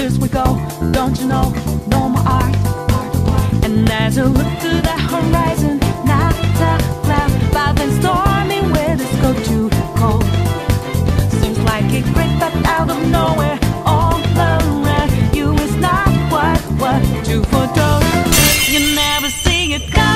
Here's we go, don't you know? No more art. And as you look to the horizon, not a cloud, but then stormy weather's go too cold. Seems like it breaks but out of nowhere, all around you is not what what to foretold. You never see it coming.